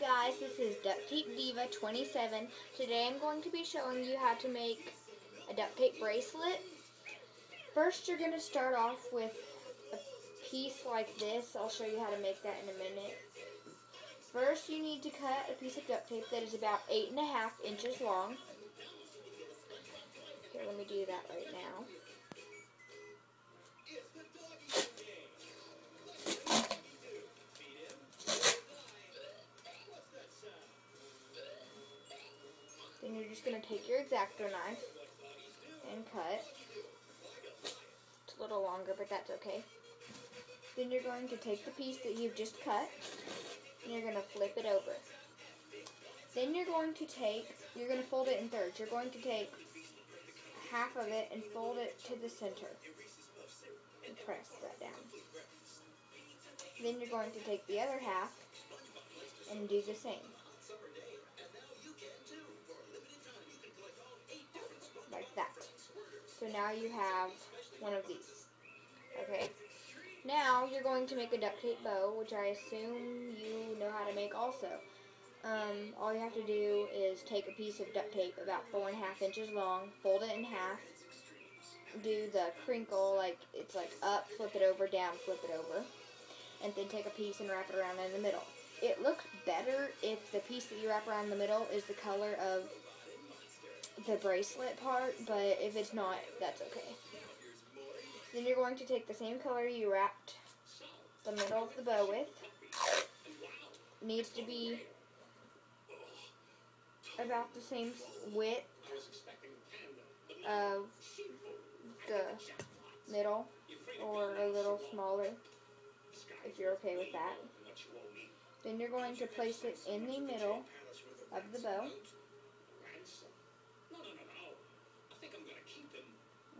guys, this is Duct Tape Diva 27. Today I'm going to be showing you how to make a duct tape bracelet. First you're going to start off with a piece like this. I'll show you how to make that in a minute. First you need to cut a piece of duct tape that is about 8.5 inches long. Here, let me do that right now. You're just going to take your X-Acto knife and cut. It's a little longer, but that's okay. Then you're going to take the piece that you've just cut and you're going to flip it over. Then you're going to take, you're going to fold it in thirds. You're going to take half of it and fold it to the center. And press that down. Then you're going to take the other half and do the same. Now you have one of these. Okay. Now you're going to make a duct tape bow, which I assume you know how to make also. Um, all you have to do is take a piece of duct tape about four and a half inches long, fold it in half, do the crinkle like it's like up, flip it over, down, flip it over, and then take a piece and wrap it around in the middle. It looks better if the piece that you wrap around the middle is the color of the bracelet part, but if it's not, that's okay. Then you're going to take the same color you wrapped the middle of the bow with. Needs to be about the same width of the middle or a little smaller if you're okay with that. Then you're going to place it in the middle of the bow.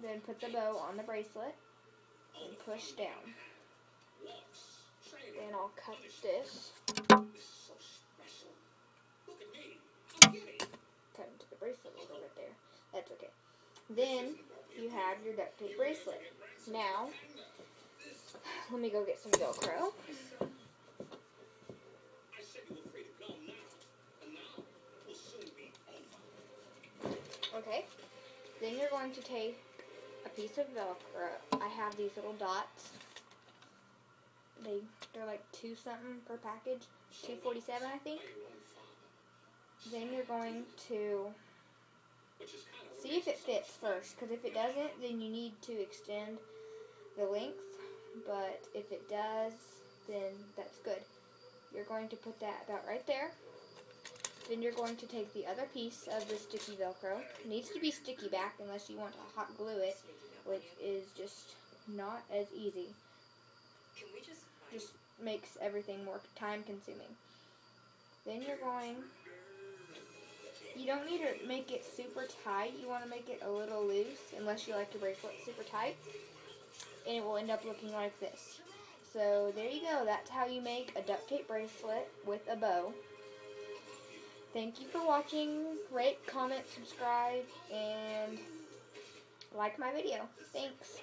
Then put the bow on the bracelet and push down. Then I'll cut this. Cut into the bracelet a little bit there. That's okay. Then you have your duct tape bracelet. Now, let me go get some Velcro. Okay. Then you're going to take piece of Velcro. I have these little dots. They they're like two something per package, two forty seven I think. Then you're going to see if it fits first, because if it doesn't, then you need to extend the length. But if it does, then that's good. You're going to put that about right there. Then you're going to take the other piece of the sticky Velcro. It needs to be sticky back unless you want to hot glue it, which is just not as easy. Just makes everything more time consuming. Then you're going, you don't need to make it super tight. You want to make it a little loose unless you like your bracelet super tight. And it will end up looking like this. So there you go. That's how you make a duct tape bracelet with a bow. Thank you for watching. Rate, comment, subscribe, and like my video. Thanks.